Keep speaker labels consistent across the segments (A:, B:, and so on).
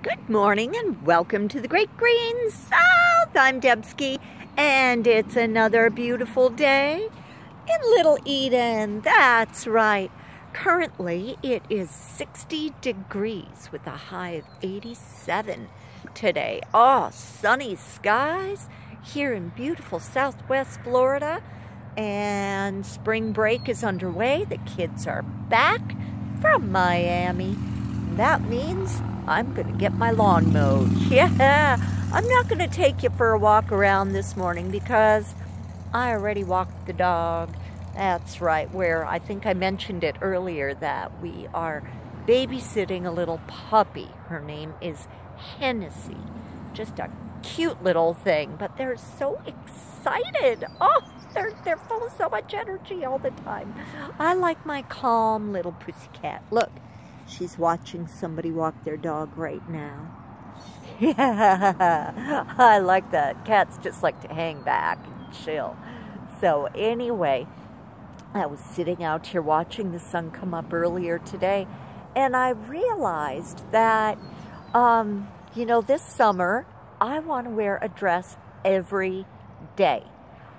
A: Good morning and welcome to the Great Green South. I'm Debski and it's another beautiful day in Little Eden. That's right. Currently it is 60 degrees with a high of 87 today. Oh, sunny skies here in beautiful Southwest Florida and spring break is underway. The kids are back from Miami. That means I'm going to get my lawn mowed. Yeah, I'm not going to take you for a walk around this morning because I already walked the dog. That's right, where I think I mentioned it earlier that we are babysitting a little puppy. Her name is Hennessy. Just a cute little thing, but they're so excited. Oh, they're, they're full of so much energy all the time. I like my calm little pussycat. Look, She's watching somebody walk their dog right now. Yeah, I like that. Cats just like to hang back and chill. So anyway, I was sitting out here watching the sun come up earlier today, and I realized that, um, you know, this summer, I want to wear a dress every day.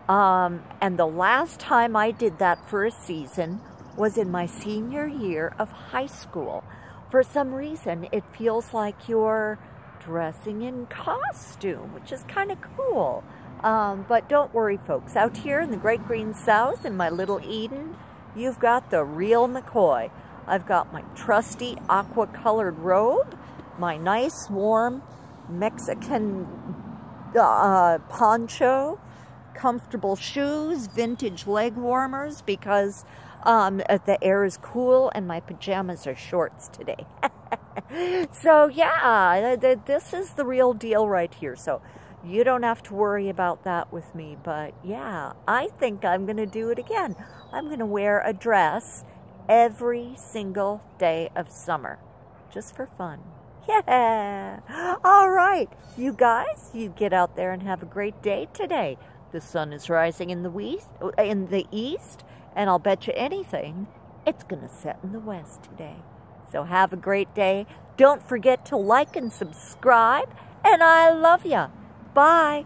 A: Um, and the last time I did that for a season was in my senior year of high school. For some reason, it feels like you're dressing in costume, which is kind of cool. Um, but don't worry, folks. Out here in the Great Green South, in my little Eden, you've got the real McCoy. I've got my trusty aqua-colored robe, my nice, warm Mexican uh, poncho, comfortable shoes, vintage leg warmers, because um, uh, the air is cool and my pajamas are shorts today. so yeah, this is the real deal right here. So you don't have to worry about that with me. But yeah, I think I'm going to do it again. I'm going to wear a dress every single day of summer just for fun. Yeah. All right. You guys, you get out there and have a great day today. The sun is rising in the west, uh, in the east and I'll bet you anything, it's going to set in the west today. So have a great day. Don't forget to like and subscribe. And I love you. Bye.